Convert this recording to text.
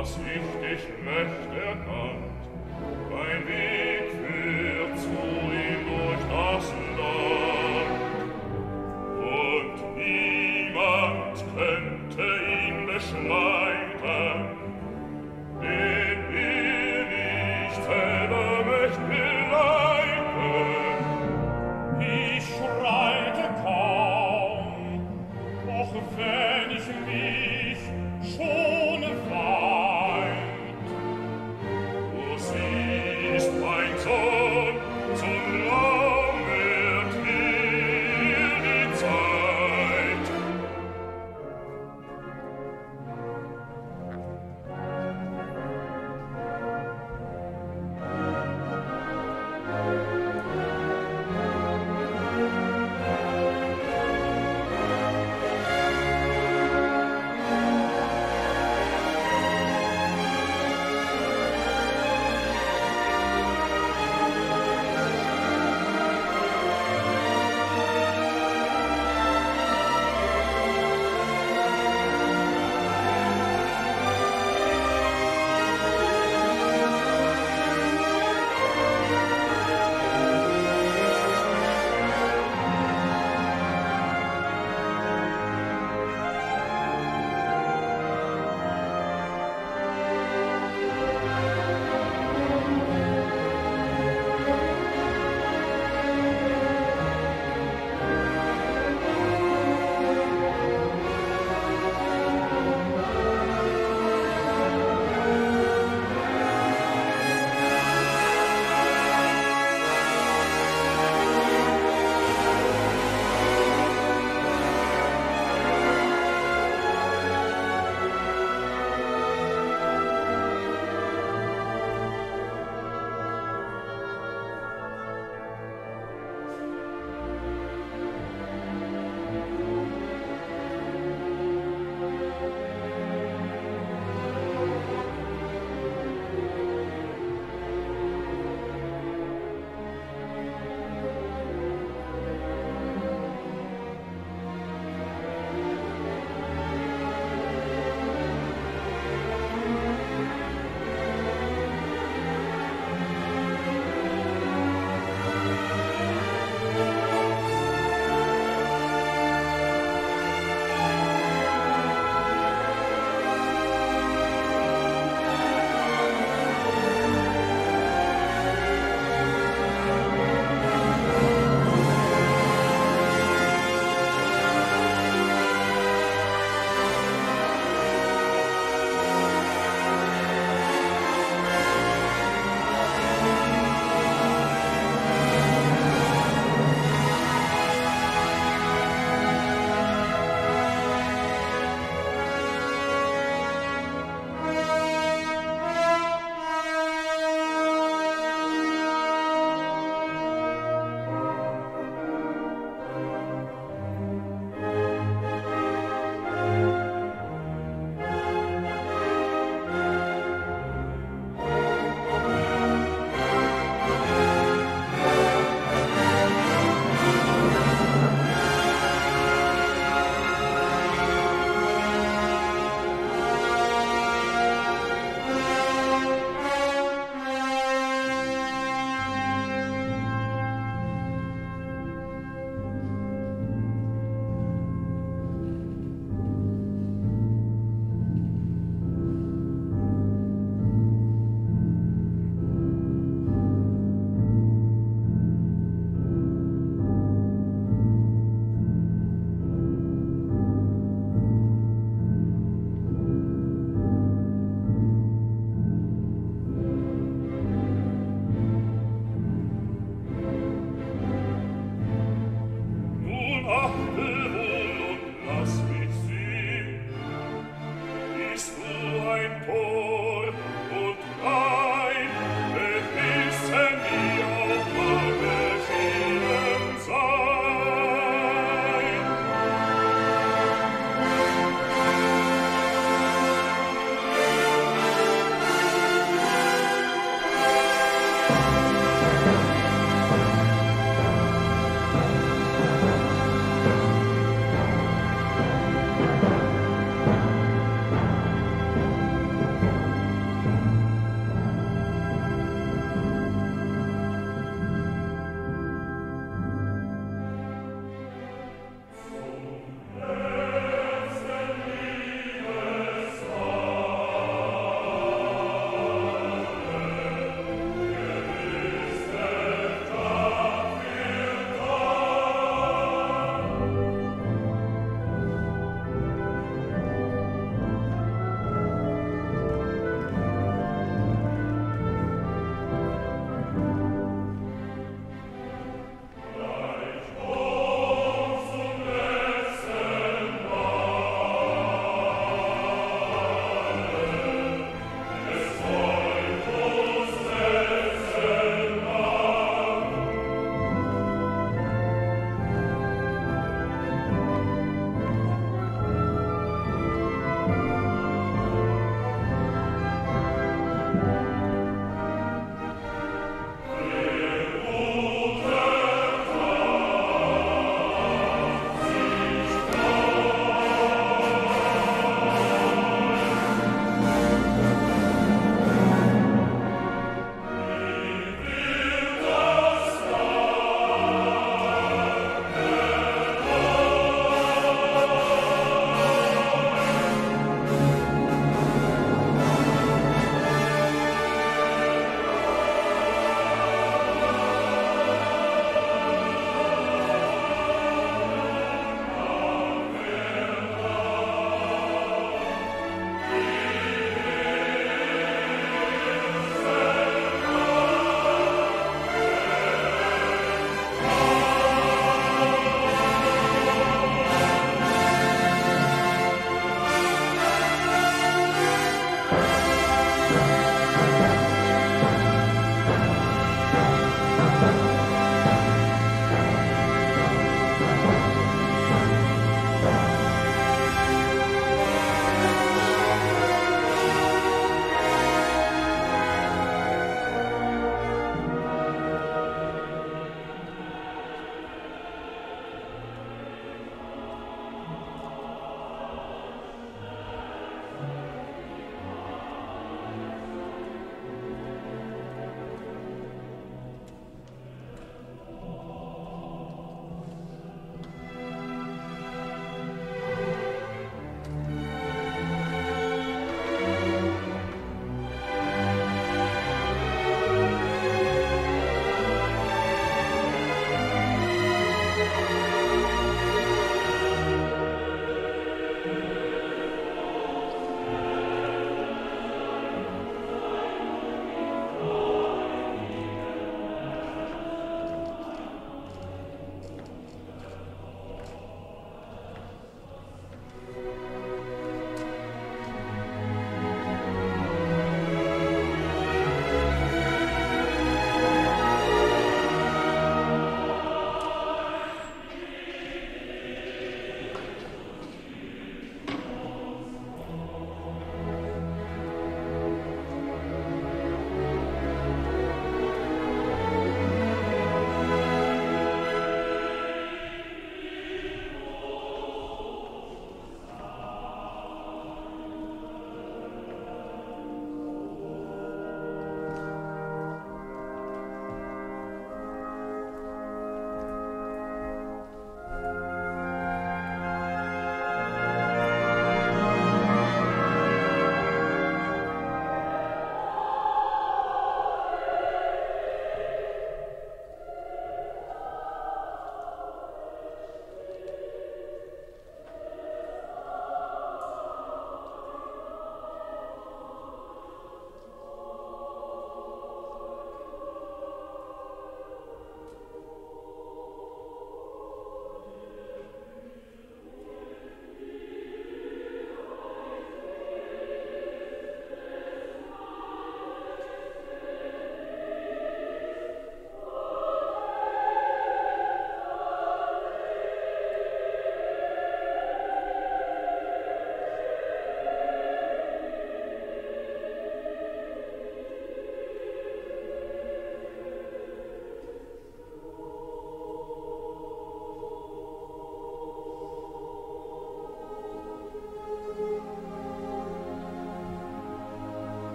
was ich dich recht erkannt, mein Weg